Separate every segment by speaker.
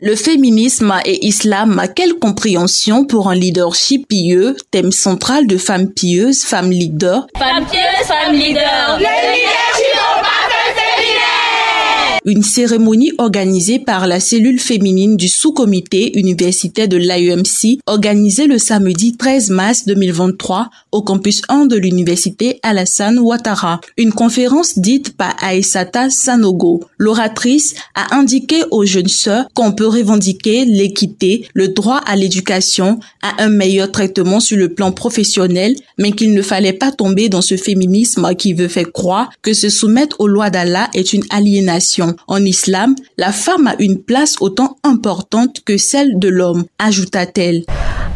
Speaker 1: Le féminisme et islam, quelle compréhension pour un leadership pieux, thème central de femmes pieuses, femmes leaders.
Speaker 2: Femmes pieuses, femmes leaders.
Speaker 1: Une cérémonie organisée par la cellule féminine du sous-comité universitaire de l'IEMC, organisée le samedi 13 mars 2023 au campus 1 de l'université Alassane Ouattara. Une conférence dite par Aïsata Sanogo. L'oratrice a indiqué aux jeunes sœurs qu'on peut revendiquer l'équité, le droit à l'éducation, à un meilleur traitement sur le plan professionnel, mais qu'il ne fallait pas tomber dans ce féminisme qui veut faire croire que se soumettre aux lois d'Allah est une aliénation. En islam, la femme a une place autant importante que celle de l'homme, ajouta-t-elle.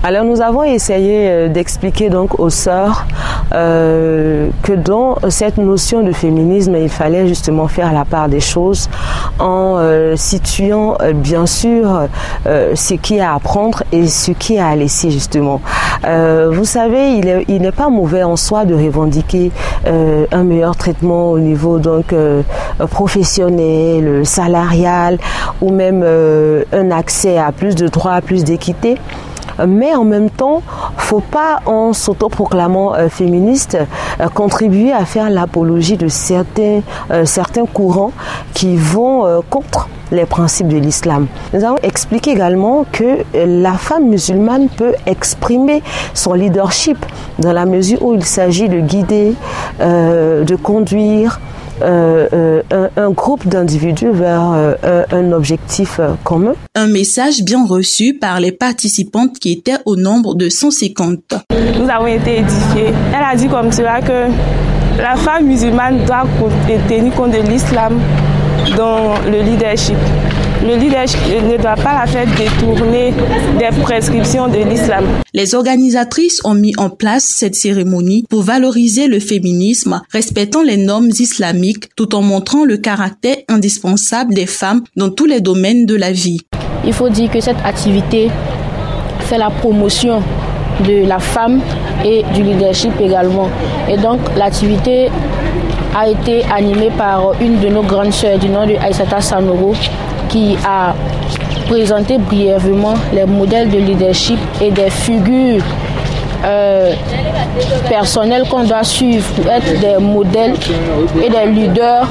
Speaker 3: Alors nous avons essayé euh, d'expliquer donc aux sœurs euh, que dans cette notion de féminisme, il fallait justement faire la part des choses en euh, situant bien sûr ce qui est à apprendre et ce qui est à laisser justement. vous savez, il n'est pas mauvais en soi de revendiquer un meilleur traitement au niveau donc professionnel, salarial ou même un accès à plus de droits, plus d'équité mais en même temps, faut pas en s'autoproclamant euh, féministe euh, contribuer à faire l'apologie de certains euh, certains courants qui vont contre les principes de l'islam. Nous avons expliqué également que la femme musulmane peut exprimer son leadership dans la mesure où il s'agit de guider, de conduire, euh, euh, un, groupe d'individus vers euh, un, objectif commun.
Speaker 1: Un message bien reçu par les participantes qui étaient au nombre de 150.
Speaker 4: Nous avons été édifiés. Elle a dit comme cela que la femme musulmane doit tenir compte de l'islam dans le leadership. Le leadership ne doit pas la faire détourner des prescriptions de l'islam.
Speaker 1: Les organisatrices ont mis en place cette cérémonie pour valoriser le féminisme, respectant les normes islamiques tout en montrant le caractère indispensable des femmes dans tous les domaines de la vie.
Speaker 5: Il faut dire que cette activité fait la promotion de la femme et du leadership également. Et donc l'activité a été animée par une de nos grandes sœurs du nom de Aïsata Sanoro qui a présenté brièvement les modèles de leadership et des figures euh, personnels qu'on doit suivre pour être des modèles et des leaders,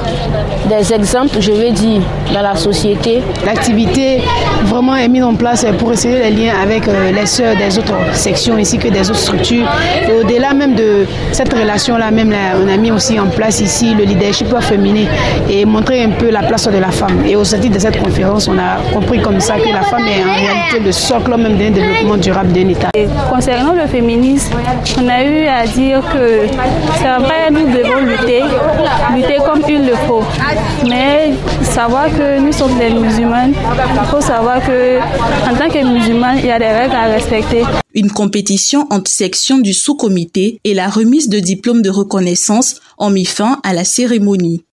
Speaker 5: des exemples, je veux dire, dans la société.
Speaker 6: L'activité vraiment est mise en place pour essayer les liens avec euh, les sœurs des autres sections ainsi que des autres structures. Et au-delà même de cette relation-là, même on a mis aussi en place ici le leadership féminin et montrer un peu la place de la femme. Et au sortir de cette conférence, on a compris comme ça que la femme est en réalité le socle même d'un développement durable d'un État.
Speaker 4: concernant le féminisme, on a eu à dire que c'est vrai, nous devons lutter, lutter comme il le faut. Mais savoir que nous sommes des musulmans, il faut savoir que en tant que musulmans, il y a des règles à respecter.
Speaker 1: Une compétition entre sections du sous-comité et la remise de diplômes de reconnaissance ont mis fin à la cérémonie.